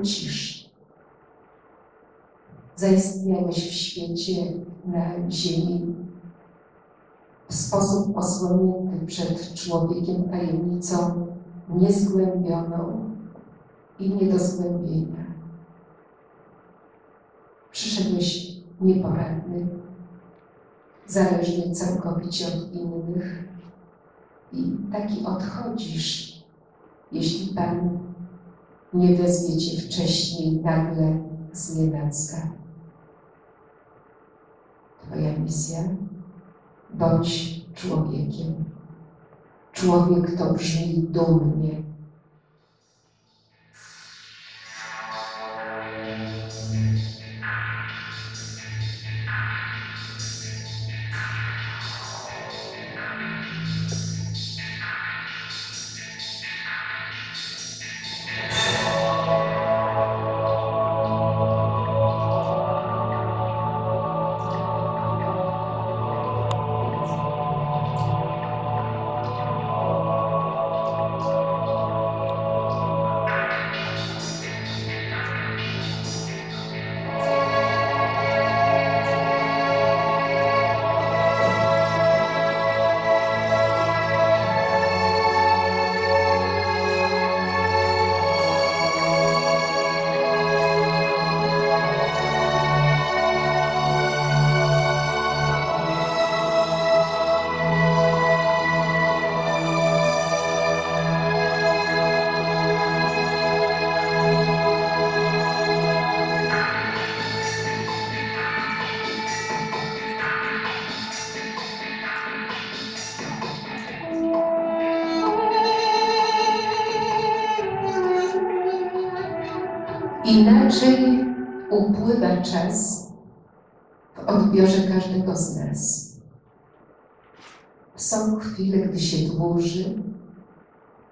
obrócisz. Zaistniałeś w świecie, na ziemi, w sposób osłonięty przed człowiekiem tajemnicą niezgłębioną i nie do zgłębienia. Przyszedłeś nieporadny, zależny całkowicie od innych i taki odchodzisz, jeśli Pan nie wezwie Cię wcześniej nagle z nienacka. Twoja misja bądź człowiekiem. Człowiek to brzmi dumnie.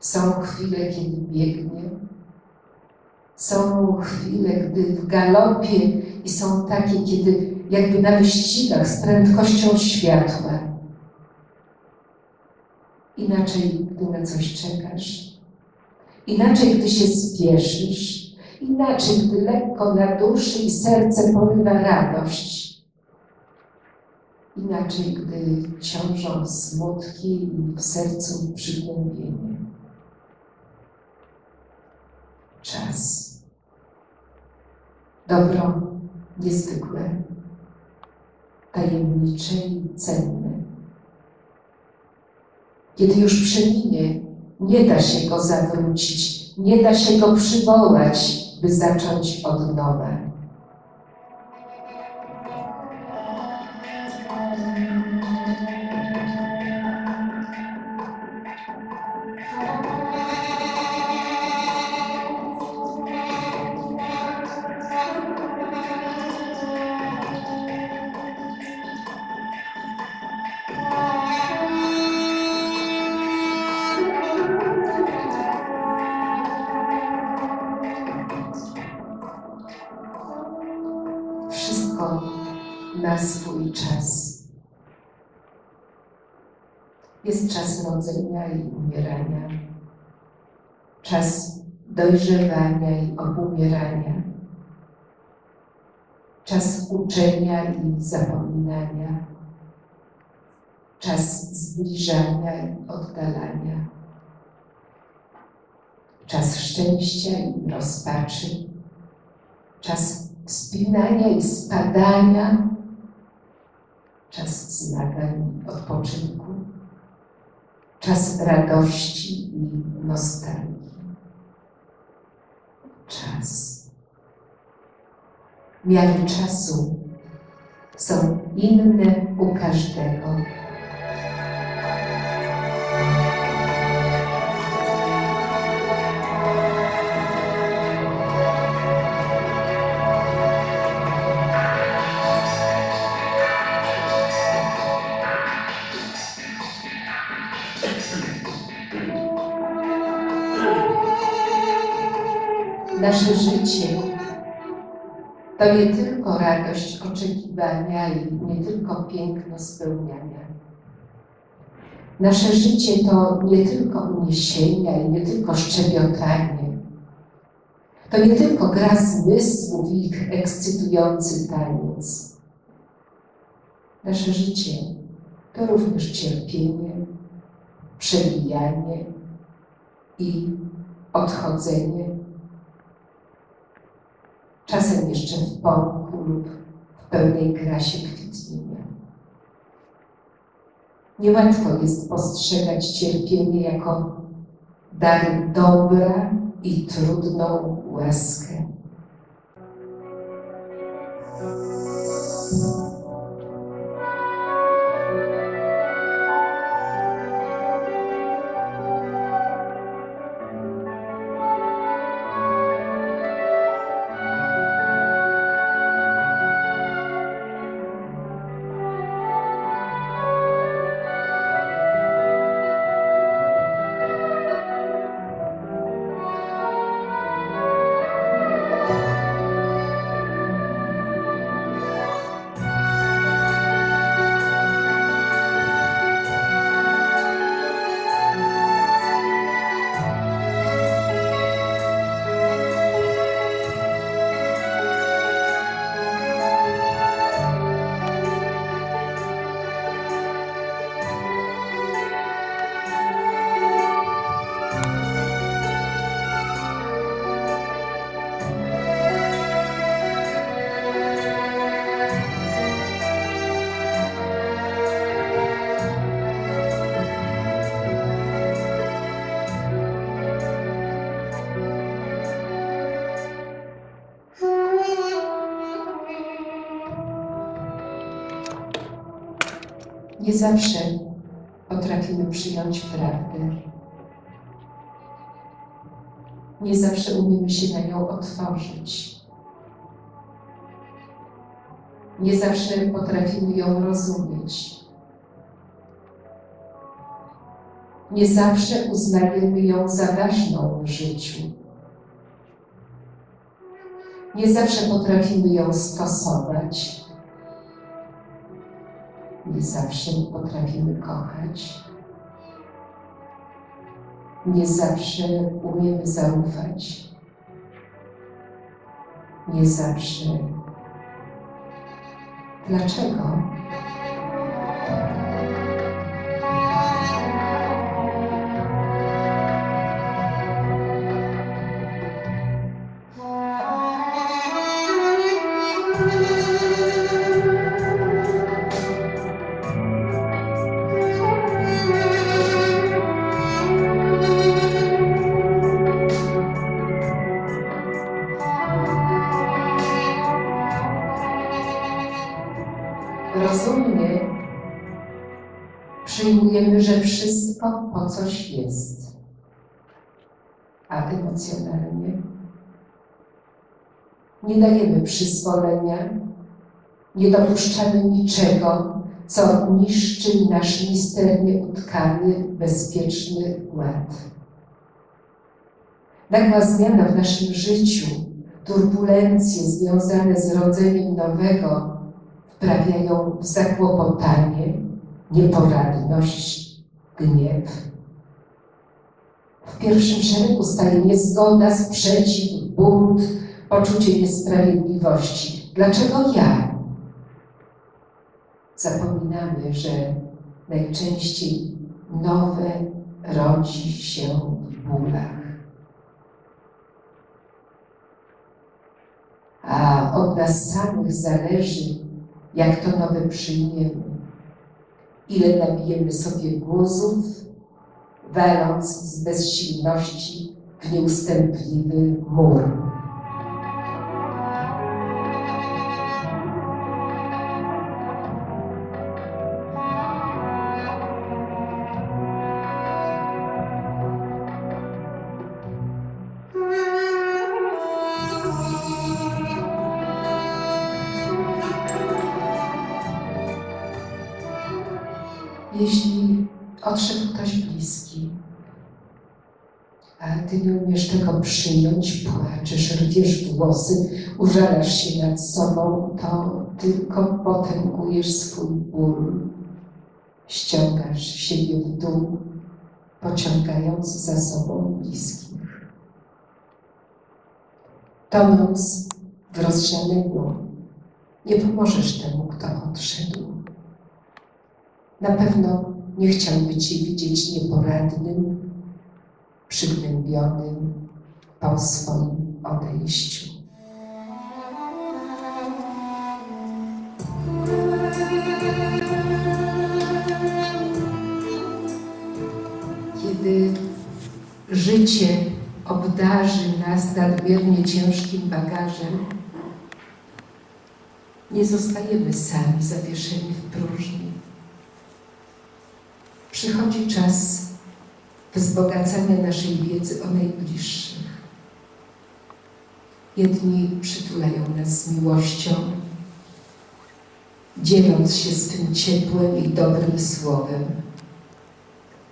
Są chwile, kiedy biegnie, są chwile, gdy w galopie i są takie, kiedy jakby na wyścigach z prędkością światła. Inaczej, gdy na coś czekasz, inaczej, gdy się spieszysz, Inaczej, gdy lekko na duszy i serce porywa radość. Inaczej, gdy ciążą smutki i w sercu przygnębienie. Czas. Dobro niezwykłe, tajemnicze i cenne. Kiedy już przeminie, nie da się go zawrócić, nie da się go przywołać, by zacząć od nowa. Jest czas rodzenia i umierania, czas dojrzewania i obumierania, czas uczenia i zapominania, czas zbliżania i oddalania, czas szczęścia i rozpaczy, czas wspinania i spadania, czas zmagań i odpoczynku, czas radości i nostalgii. Czas. Miary czasu są inne u każdego. Nasze życie to nie tylko radość oczekiwania i nie tylko piękno spełniania. Nasze życie to nie tylko uniesienia i nie tylko szczebiotanie. To nie tylko gra zmysłów i ich ekscytujący taniec. Nasze życie to również cierpienie, przebijanie i odchodzenie. Czasem jeszcze w pąku lub w pełnej krasie kwitnienia. Niełatwo jest postrzegać cierpienie jako dar dobra i trudną łaskę. Nie zawsze potrafimy przyjąć prawdę. Nie zawsze umiemy się na nią otworzyć. Nie zawsze potrafimy ją rozumieć. Nie zawsze uznajemy ją za ważną w życiu. Nie zawsze potrafimy ją stosować nie zawsze potrafimy kochać. Nie zawsze umiemy zaufać. Nie zawsze. Dlaczego? Coś jest, a emocjonalnie nie dajemy przyzwolenia, nie dopuszczamy niczego, co niszczy nasz misternie utkany, bezpieczny ład. Nagła zmiana w naszym życiu, turbulencje związane z rodzeniem nowego, wprawiają w zakłopotanie, nieporadność, gniew. W pierwszym szeregu staje niezgoda, sprzeciw, bunt, poczucie niesprawiedliwości. Dlaczego ja? Zapominamy, że najczęściej nowe rodzi się w bólach. A od nas samych zależy, jak to nowe przyjmiemy. Ile nabijemy sobie głosów, waląc z bezsilności w nieustępliwy mur. jeśli odszedł ktoś bliski, a umiesz tego przyjąć, płaczesz, rwiesz włosy, użalasz się nad sobą, to tylko potęgujesz swój ból, ściągasz siebie w dół, pociągając za sobą bliskich. Tonąc w rozgrzanego, nie pomożesz temu, kto odszedł. Na pewno nie chciałby Cię widzieć nieporadnym, przygnębionym po swoim odejściu. Kiedy życie obdarzy nas nadmiernie ciężkim bagażem, nie zostajemy sami zawieszeni w próżni. Przychodzi czas wzbogacania naszej wiedzy o najbliższych. Jedni przytulają nas z miłością, dzieląc się swym ciepłem i dobrym słowem.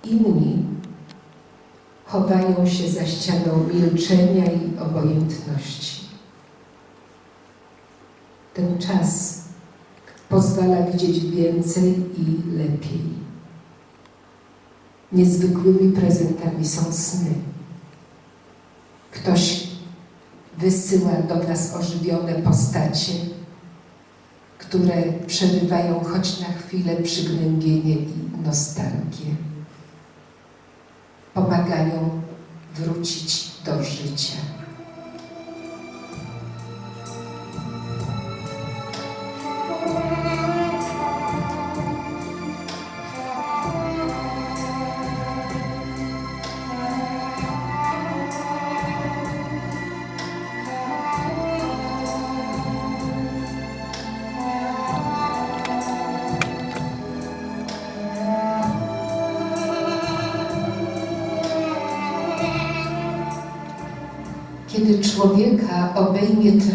Inni chowają się za ścianą milczenia i obojętności. Ten czas pozwala widzieć więcej i lepiej. Niezwykłymi prezentami są sny. Ktoś wysyła do nas ożywione postacie, które przebywają choć na chwilę przygnębienie i nostalgię. Pomagają wrócić do życia.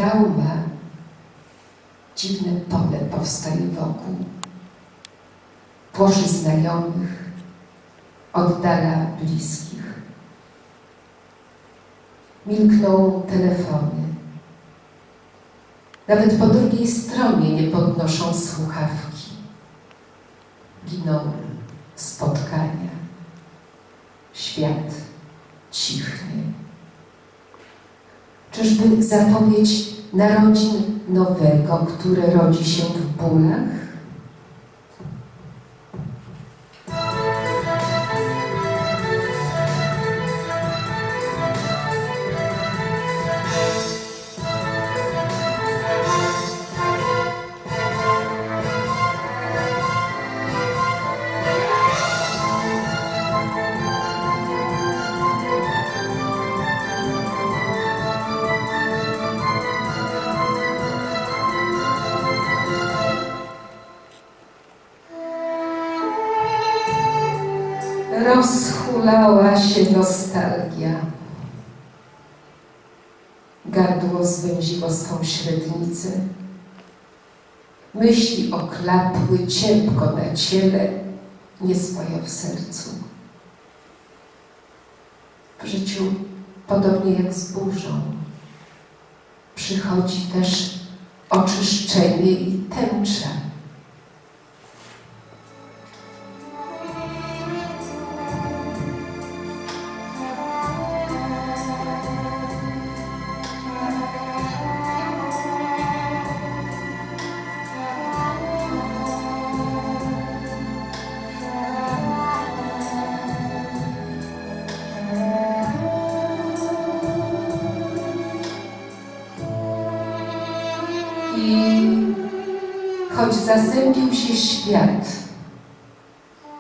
Trauma, dziwne pole powstaje wokół. Płoszy znajomych, oddala bliskich. Milkną telefony. Nawet po drugiej stronie nie podnoszą słuchawki. Giną spotkania. Świat cichnie. Czyżby zapowiedź narodzin nowego, które rodzi się w bólach? Się nostalgia. Gardło zwęziło swą średnicę. Myśli oklapły ciepko na ciele, nie swoje w sercu. W życiu, podobnie jak z burzą, przychodzi też oczyszczenie i tęcza. Choć zasępił się świat,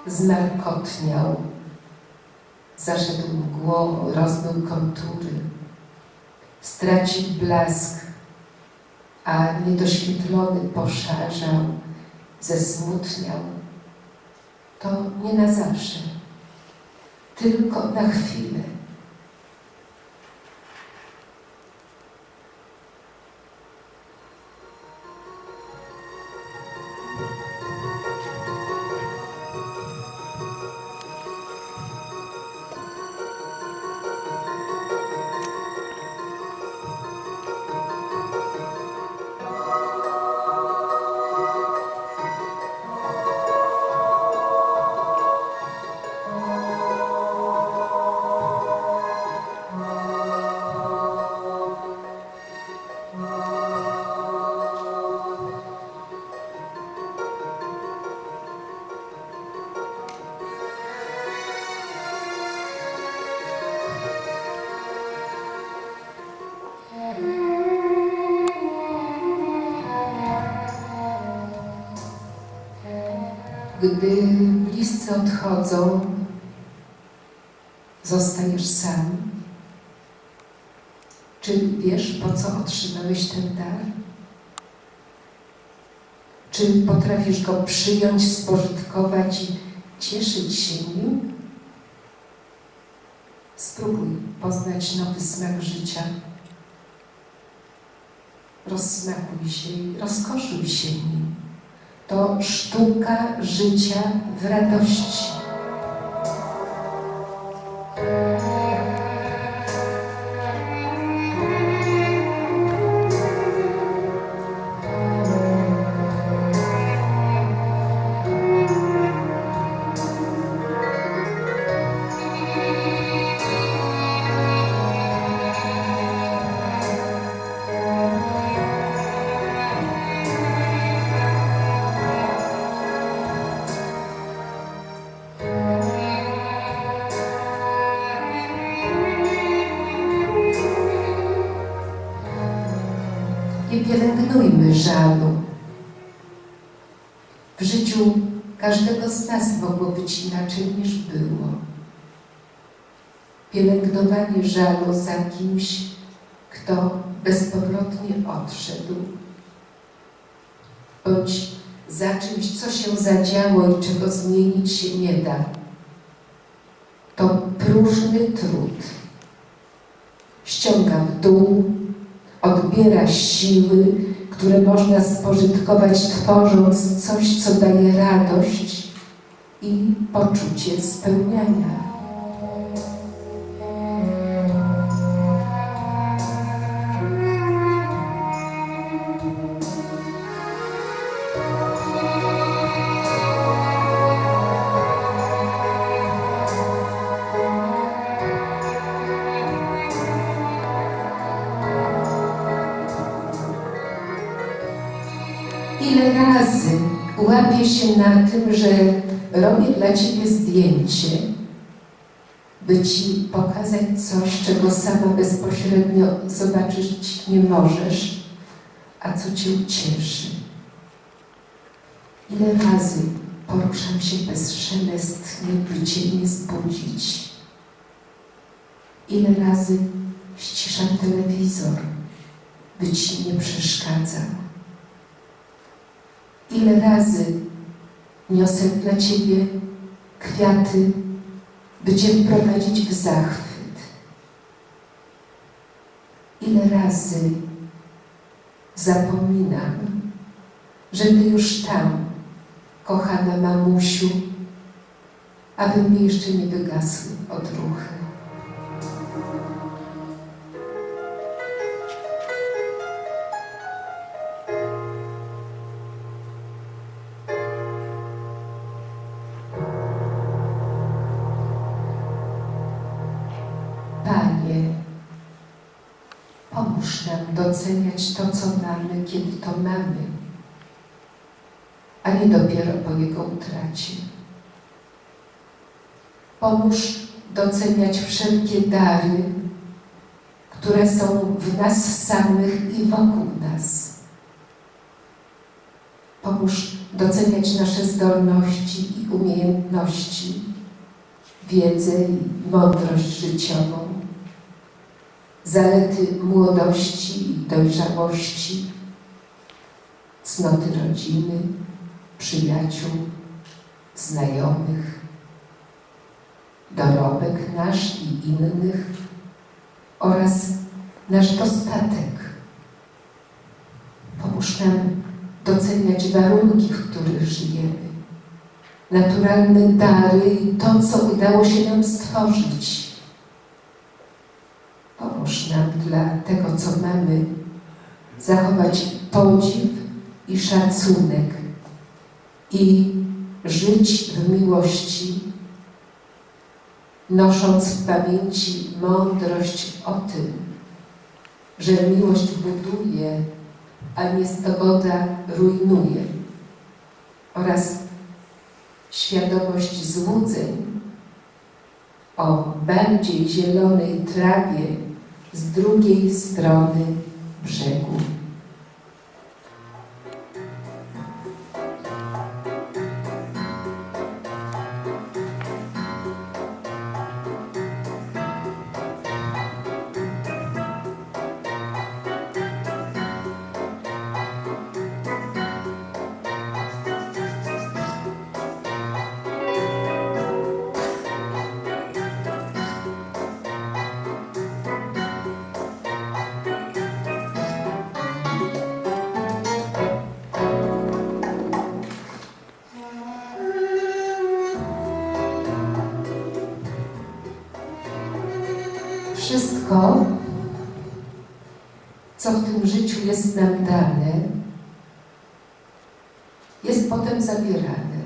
zmarkotniał, zaszedł mgłą, rozmył kontury, stracił blask, a niedoświetlony poszarzał, zesmutniał. To nie na zawsze, tylko na chwilę. Gdy bliscy odchodzą, zostajesz sam. Czy wiesz, po co otrzymałeś ten dar? Czy potrafisz go przyjąć, spożytkować i cieszyć się nim? Spróbuj poznać nowy smak życia. Rozsmakuj się i rozkoszuj się nim. To sztuka życia w radości. Nie pielęgnujmy żalu. W życiu każdego z nas mogło być inaczej niż było. Pielęgnowanie żalu za kimś, kto bezpowrotnie odszedł, bądź za czymś, co się zadziało i czego zmienić się nie da. To próżny trud. Ściąga w dół, odbiera siły, które można spożytkować, tworząc coś, co daje radość i poczucie spełniania. Łapię się na tym, że robię dla Ciebie zdjęcie, by Ci pokazać coś, czego sama bezpośrednio zobaczyć nie możesz, a co Cię ucieszy. Ile razy poruszam się bezszelestnie, by Cię nie zbudzić. Ile razy ściszam telewizor, by Ci nie przeszkadzał. Ile razy niosę dla Ciebie kwiaty, by Cię wprowadzić w zachwyt. Ile razy zapominam, że Ty już tam, kochana mamusiu, aby mnie jeszcze nie wygasły odruchy. To, co mamy, kiedy to mamy, a nie dopiero po jego utracie. Pomóż doceniać wszelkie dary, które są w nas samych i wokół nas. Pomóż doceniać nasze zdolności i umiejętności, wiedzę i mądrość życiową, zalety młodości i dojrzałości, cnoty rodziny, przyjaciół, znajomych, dorobek nasz i innych oraz nasz dostatek. Pomóż nam doceniać warunki, w których żyjemy, naturalne dary i to, co udało się nam stworzyć. Pomóż nam dla tego, co mamy, zachować podziw i szacunek i żyć w miłości, nosząc w pamięci mądrość o tym, że miłość buduje, a niestogoda rujnuje oraz świadomość złudzeń o bardziej zielonej trawie z drugiej strony brzegu. Co w tym życiu jest nam dane, jest potem zabierane.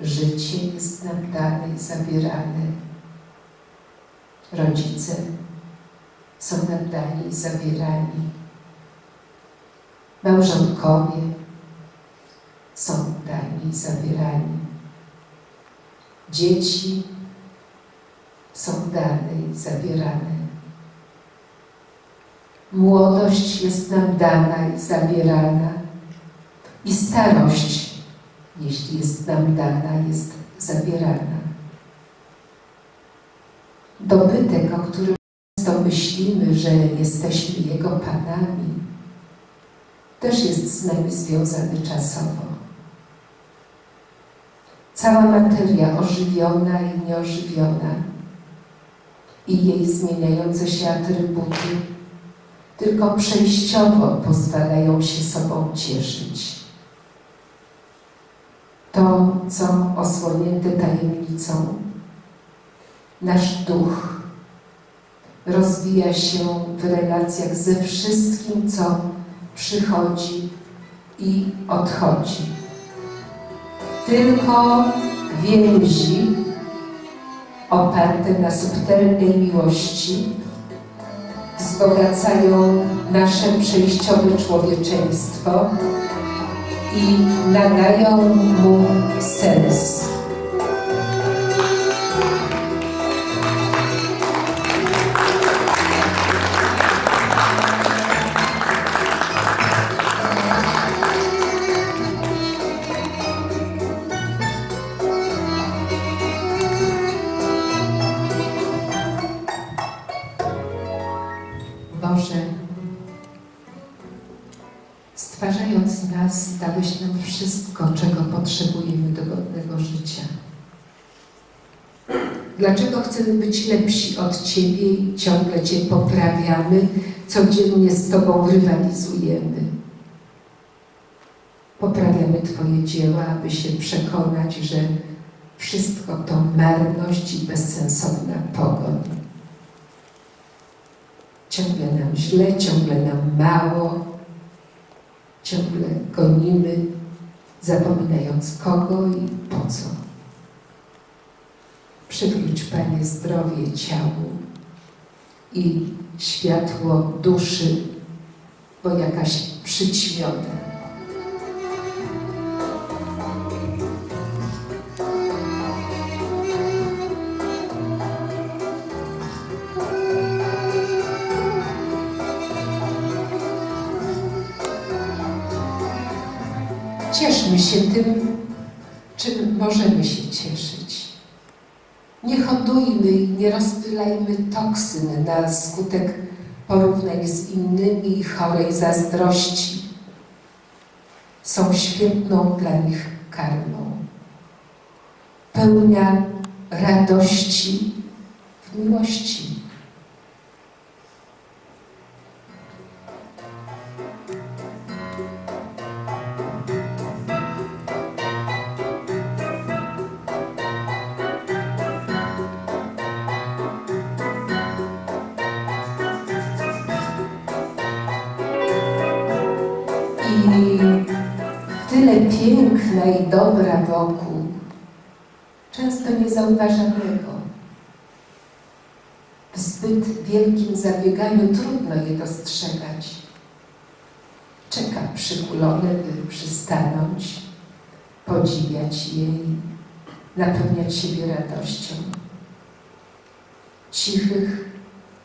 Życie jest nam dane i zabierane. Rodzice są nam dani i zabierani. Małżonkowie są dani i zabierani. Dzieci są dane i zabierane. Młodość jest nam dana i zabierana. I starość, jeśli jest nam dana, jest zabierana. Dobytek, o którym często myślimy, że jesteśmy Jego Panami, też jest z nami związany czasowo. Cała materia ożywiona i nieożywiona i jej zmieniające się atrybuty tylko przejściowo pozwalają się sobą cieszyć. To, co osłonięte tajemnicą, nasz duch rozwija się w relacjach ze wszystkim, co przychodzi i odchodzi. Tylko więzi oparte na subtelnej miłości wzbogacają nasze przejściowe człowieczeństwo i nadają mu sens. Wszystko, czego potrzebujemy do godnego życia. Dlaczego chcemy być lepsi od Ciebie i ciągle Cię poprawiamy, codziennie z Tobą rywalizujemy? Poprawiamy Twoje dzieła, aby się przekonać, że wszystko to marność i bezsensowna pogoń. Ciągle nam źle, ciągle nam mało, ciągle gonimy, zapominając kogo i po co. Przywróć, Panie, zdrowie ciału i światło duszy, bo jakaś przyćmiona się tym, czym możemy się cieszyć. Nie hodujmy i nie rozpylajmy toksyn na skutek porównań z innymi i chorej zazdrości. Są świetną dla nich karmą. Pełnia radości w miłości. Piękna i dobra wokół, często nie zauważanego. W zbyt wielkim zabieganiu trudno je dostrzegać. Czeka przykulone, by przystanąć, podziwiać jej, napełniać siebie radością. Cichych,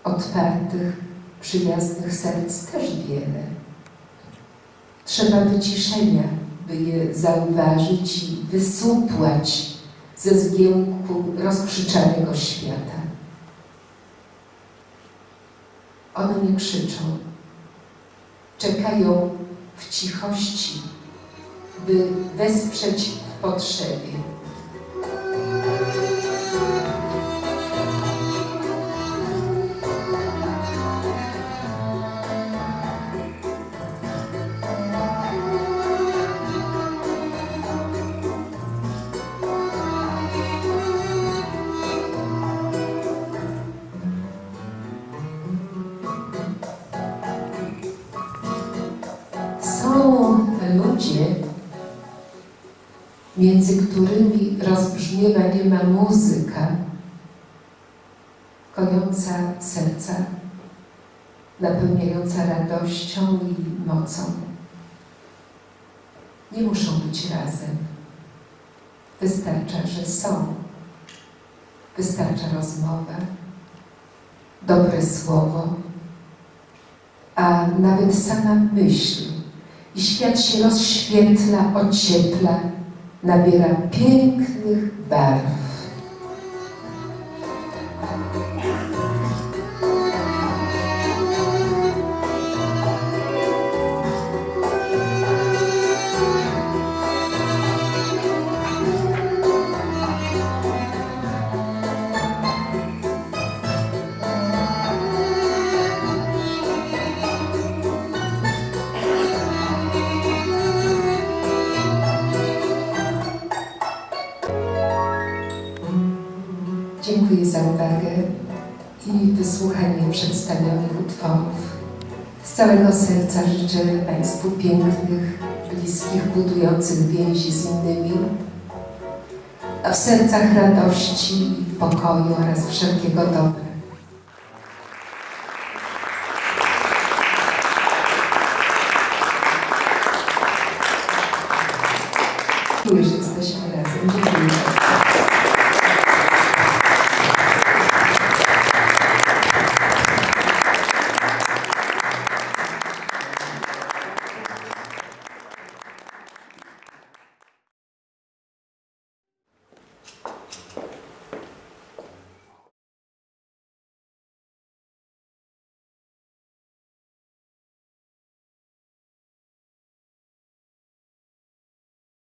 otwartych, przyjaznych serc też wiele. Trzeba wyciszenia, by je zauważyć i wysupłać ze zgiełku rozkrzyczanego świata. One nie krzyczą, czekają w cichości, by wesprzeć w potrzebie. Między którymi rozbrzmiewa niema muzyka, kojąca serca, napełniająca radością i mocą. Nie muszą być razem. Wystarcza, że są. Wystarcza rozmowa, dobre słowo, a nawet sama myśl. I świat się rozświetla, ociepla, nabiera pięknych barw. I wysłuchanie przedstawionych utworów. Z całego serca życzę Państwu pięknych, bliskich, budujących więzi z innymi, a w sercach radości, pokoju oraz wszelkiego dobra.